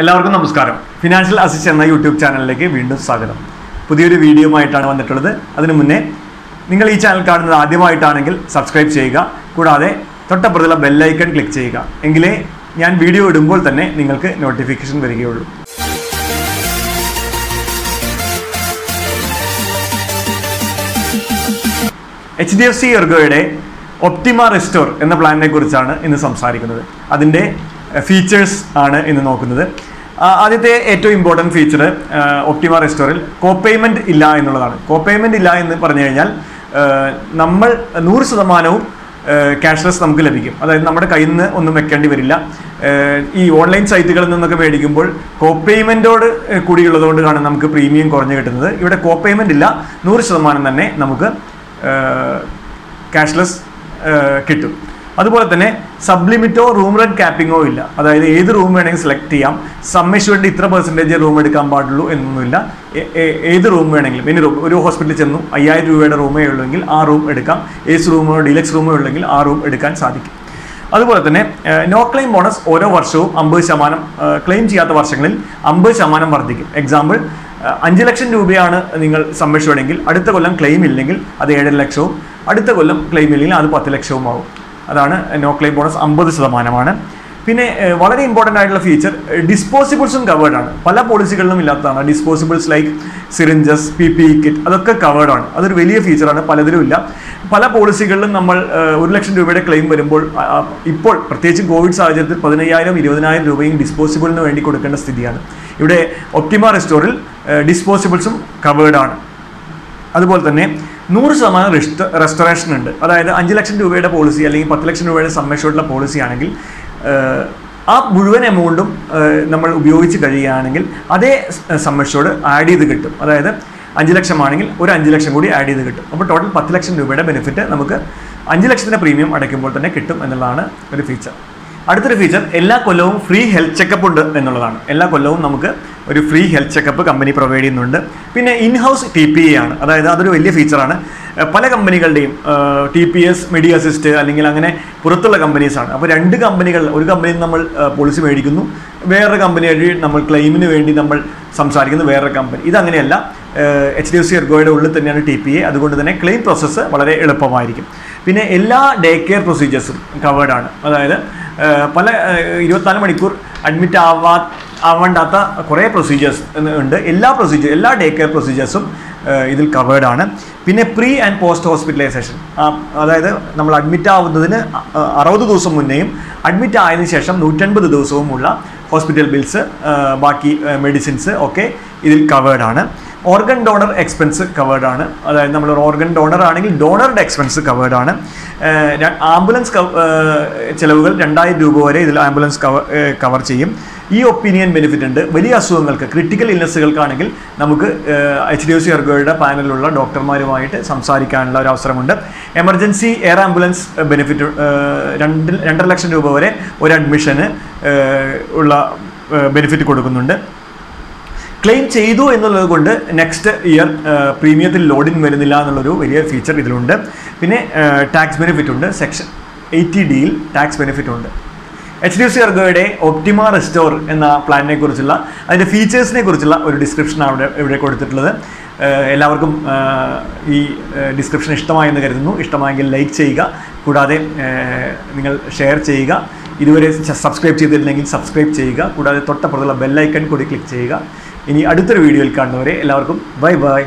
എല്ലാവർക്കും നമസ്കാരം. Financial assist എന്ന യൂട്യൂബ് ചാനലിലേക്ക് വീണ്ടും സ്വാഗതം. പുതിയൊരു വീഡിയോ ആയിട്ടാണ് വന്നിട്ടുള്ളത്. അതിനു മുന്നേ നിങ്ങൾ ഈ ചാനൽ കാണുന്നത് ആദ്യമായിട്ടാണെങ്കിൽ സബ്സ്ക്രൈബ് ചെയ്യുക. കൂടാതെ തൊട്ടപ്പുറത്തുള്ള ബെല്ലൈക്കൺ ക്ലിക്ക് ചെയ്യുക. എങ്കിലേ ഞാൻ വീഡിയോ ഇടുമ്പോൾ തന്നെ നിങ്ങൾക്ക് നോട്ടിഫിക്കേഷൻ വരികയുള്ളൂ. എച്ച് ഡി എഫ് സി എർഗോയുടെ ഒപ്റ്റിമ റെസ്റ്റോർ എന്ന പ്ലാനിനെ കുറിച്ചാണ് ഇന്ന് സംസാരിക്കുന്നത്. അതിന്റെ ഫീച്ചേഴ്സ് ആണ് ഇന്ന് നോക്കുന്നത്. ആദ്യത്തെ ഏറ്റവും ഇമ്പോർട്ടന്റ് ഫീച്ചർ ഒപ്റ്റിമ റെസ്റ്റോറിൽ കോപേയ്മെന്റ് ഇല്ല എന്നുള്ളതാണ്. കോ കോപേയ്മെന്റ് ഇല്ല എന്ന് പറഞ്ഞു കഴിഞ്ഞാൽ നമ്മൾ നൂറ് ശതമാനവും ക്യാഷ്ലെസ് നമുക്ക് ലഭിക്കും. അതായത് നമ്മുടെ കയ്യിൽ നിന്ന് ഒന്നും വെക്കേണ്ടി വരില്ല. ഈ ഓൺലൈൻ സൈറ്റുകളിൽ നിന്നൊക്കെ മേടിക്കുമ്പോൾ കോ കോപേയ്മെന്റോട് കൂടിയുള്ളതുകൊണ്ടാണ് നമുക്ക് പ്രീമിയം കുറഞ്ഞു കിട്ടുന്നത്. ഇവിടെ കോ കോപേയ്മെന്റ് ഇല്ല നൂറ് ശതമാനം തന്നെ നമുക്ക് ക്യാഷ്ലെസ് കിട്ടും. അതുപോലെ തന്നെ സബ്ലിമിറ്റോ റൂം റെഡ് ക്യാപ്പിങ്ങോ ഇല്ല. അതായത് ഏത് റൂം വേണമെങ്കിൽ സെലക്ട് ചെയ്യാം. സമ്മേശ്വറിന്റെ ഇത്ര പെർസെന്റേജ് റൂം എടുക്കാൻ പാടുള്ളൂ എന്നൊന്നുമില്ല. ഏത് റൂം വേണമെങ്കിലും ഇനി റൂം ഒരു ഹോസ്പിറ്റലിൽ ചെന്നു അയ്യായിരം രൂപയുടെ റൂമേ ഉള്ളെങ്കിൽ ആ റൂം എടുക്കാം. ഏസ് റൂമോ ഡിലക്സ് റൂമോ ഉള്ളെങ്കിൽ ആ റൂം എടുക്കാൻ സാധിക്കും. അതുപോലെ തന്നെ നോ ക്ലെയിം ബോണസ് ഓരോ വർഷവും അമ്പത് ശതമാനം ക്ലെയിം ചെയ്യാത്ത വർഷങ്ങളിൽ അമ്പത് ശതമാനം വർദ്ധിക്കും. എക്സാമ്പിൾ അഞ്ച് ലക്ഷം രൂപയാണ് നിങ്ങൾ സംരക്ഷിക്കുകയാണെങ്കിൽ അടുത്ത കൊല്ലം ക്ലെയിം ഇല്ലെങ്കിൽ അത് ഏഴര ലക്ഷവും അടുത്ത കൊല്ലം ക്ലെയിം ഇല്ലെങ്കിൽ അത് പത്ത് ലക്ഷവും ആവും. അതാണ് നോ ക്ലെയിം ബോണസ് അമ്പത് ശതമാനമാണ്. പിന്നെ വളരെ ഇമ്പോർട്ടന്റ് ആയിട്ടുള്ള ഫീച്ചർ ഡിസ്പോസിബിൾസും കവേർഡ് ആണ്. പല പോളിസികളിലും ഇല്ലാത്തതാണ്. Disposables like syringes P P kit അതൊക്കെ കവേർഡ് ആണ്. അതൊരു വലിയ ഫീച്ചറാണ് പലതിലും ഇല്ല. പല പോളിസികളിലും നമ്മൾ ഒരു ലക്ഷം രൂപയുടെ ക്ലെയിം വരുമ്പോൾ ഇപ്പോൾ പ്രത്യേകിച്ച് കോവിഡ് സാഹചര്യത്തിൽ പതിനയ്യായിരം ഇരുപതിനായിരം രൂപയും ഡിസ്പോസിബിളിന് വേണ്ടി കൊടുക്കേണ്ട സ്ഥിതിയാണ്. ഇവിടെ ഒപ്റ്റിമ റെസ്റ്റോറിൽ ഡിസ്പോസിബിൾസും കവേർഡ് ആണ്. അതുപോലെ തന്നെ നൂറ് ശതമാനം റെസ്റ്റ് റെസ്റ്റോറേഷൻ ഉണ്ട്. അതായത് അഞ്ച് ലക്ഷം രൂപയുടെ പോളിസി അല്ലെങ്കിൽ പത്ത് ലക്ഷം രൂപയുടെ സമ്മേഷോട്ടുള്ള പോളിസി ആണെങ്കിൽ ആ മുഴുവൻ എമൗണ്ടും നമ്മൾ ഉപയോഗിച്ച് കഴിയുകയാണെങ്കിൽ അതേ സമ്മേഷോട് ആഡ് ചെയ്ത് കിട്ടും. അതായത് അഞ്ച് ലക്ഷം ആണെങ്കിൽ ഒരു അഞ്ച് ലക്ഷം കൂടി ആഡ് ചെയ്ത് കിട്ടും. അപ്പോൾ ടോട്ടൽ പത്ത് ലക്ഷം രൂപയുടെ ബെനിഫിറ്റ് നമുക്ക് അഞ്ച് ലക്ഷത്തിന്റെ പ്രീമിയം അടയ്ക്കുമ്പോൾ തന്നെ കിട്ടും എന്നുള്ളതാണ് ഒരു ഫീച്ചർ അടുത്തൊരു ഫീച്ചർ എല്ലാ കൊല്ലവും ഫ്രീ ഹെൽത്ത് ചെക്കപ്പ് ഉണ്ട് എന്നുള്ളതാണ്. എല്ലാ കൊല്ലവും നമുക്ക് ഒരു free health checkup company provide ചെയ്യുന്നുണ്ട്. പിന്നെ in house T P A ആണ്. അതായത് അതൊരു വലിയ ഫീച്ചറാണ് പല കമ്പനികളുടെയും T P S Medi Assist അല്ലെങ്കിൽ അങ്ങനെ പുറത്തുള്ള കമ്പനീസാണ് അപ്പോൾ രണ്ട് കമ്പനികൾ ഒരു കമ്പനിയിൽ നമ്മൾ പോളിസി മേടിക്കുന്നു. വേറൊരു കമ്പനി വഴി നമ്മൾ ക്ലെയിമിന് വേണ്ടി നമ്മൾ സംസാരിക്കുന്നു. വേറൊരു കമ്പനി ഇതങ്ങനെയല്ല. എച്ച് ഡി എഫ് സി എർഗോയുടെ ഉള്ളിൽ തന്നെയാണ് ടി പി എ അതുകൊണ്ട് തന്നെ ക്ലെയിം പ്രോസസ്സ് വളരെ എളുപ്പമായിരിക്കും. പിന്നെ എല്ലാ ഡേ കെയർ പ്രൊസീജിയേഴ്സും കവേർഡ് ആണ്. അതായത് പല ഇരുപത്തിനാല് മണിക്കൂർ അഡ്മിറ്റ് ആവാ ആവേണ്ടാത്ത കുറേ പ്രൊസീജിയേഴ്സ് ഉണ്ട്. എല്ലാ പ്രൊസീജിയർ എല്ലാ ഡേ കെയർ പ്രൊസീജിയേഴ്സും ഇതിൽ കവേർഡ് ആണ്. പിന്നെ പ്രീ ആൻഡ് പോസ്റ്റ് ഹോസ്പിറ്റലൈസേഷൻ അതായത് നമ്മൾ അഡ്മിറ്റ് ആവുന്നതിന് അറുപത് ദിവസം മുന്നേയും അഡ്മിറ്റ് ആയതിനു ശേഷം നൂറ്റൻപത് ദിവസവുമുള്ള ഹോസ്പിറ്റൽ ബിൽസ് ബാക്കി മെഡിസിൻസ് ഒക്കെ ഇതിൽ കവേർഡ് ആണ്. ഓർഗൻ ഡോണർ എക്സ്പെൻസ് കവേർഡ് ആണ്. അതായത് നമ്മൾ ഓർഗൻ ഡോണർ ആണെങ്കിൽ ഡോണറുടെ എക്സ്പെൻസ് കവേർഡ് ആണ്. ആംബുലൻസ് ചിലവുകൾ രണ്ടായിരം രൂപ വരെ ഇതിൽ ആംബുലൻസ് കവർ കവർ ചെയ്യും. ഈ ഒപ്പീനിയൻ ബെനിഫിറ്റ് ഉണ്ട്. വലിയ അസുഖങ്ങൾക്ക് ക്രിട്ടിക്കൽ ഇൽനെസ്സുകൾക്കാണെങ്കിൽ നമുക്ക് എച്ച് ഡി ഒ സി എർഗോയുടെ പാനലിലുള്ള ഡോക്ടർമാരുമായിട്ട് സംസാരിക്കാനുള്ള ഒരു അവസരമുണ്ട്. എമർജൻസി എയർ ആംബുലൻസ് ബെനിഫിറ്റ് രണ്ട് രണ്ടര ലക്ഷം രൂപ വരെ ഒരു അഡ്മിഷന് ഉള്ള ബെനിഫിറ്റ് കൊടുക്കുന്നുണ്ട്. ക്ലെയിം ചെയ്തു എന്നുള്ളത് കൊണ്ട് നെക്സ്റ്റ് ഇയർ പ്രീമിയത്തിൽ ലോഡിൻ വരുന്നില്ല എന്നുള്ളൊരു വലിയ ഫീച്ചർ ഇതിലുണ്ട്. പിന്നെ ടാക്സ് ബെനിഫിറ്റ് ഉണ്ട്. സെക്ഷൻ എയ്റ്റി ഡിയിൽ ടാക്സ് ബെനിഫിറ്റ് ഉണ്ട്. എച്ച് ഡി എഫ് സി അർഗോയുടെ ഒപ്റ്റിമ റെസ്റ്റോർ എന്ന പ്ലാനിനെ കുറിച്ചുള്ള അതിന്റെ ഫീച്ചേഴ്സിനെ കുറിച്ചുള്ള ഒരു ഡിസ്ക്രിപ്ഷനാണ് അവിടെ ഇവിടെ കൊടുത്തിട്ടുള്ളത്. എല്ലാവർക്കും ഈ ഡിസ്ക്രിപ്ഷൻ ഇഷ്ടമായെന്ന് കരുതുന്നു. ഇഷ്ടമായെങ്കിൽ ലൈക്ക് ചെയ്യുക. കൂടാതെ നിങ്ങൾ ഷെയർ ചെയ്യുക. ഇതുവരെ സബ്സ്ക്രൈബ് ചെയ്തിട്ടില്ലെങ്കിൽ സബ്സ്ക്രൈബ് ചെയ്യുക. കൂടാതെ തൊട്ടപ്പുറത്തുള്ള ബെല്ലൈക്കൺ കൂടി ക്ലിക്ക് ചെയ്യുക. ഇനി അടുത്തൊരു വീഡിയോയിൽ കാണുന്നവരെ എല്ലാവർക്കും ബൈ ബൈ.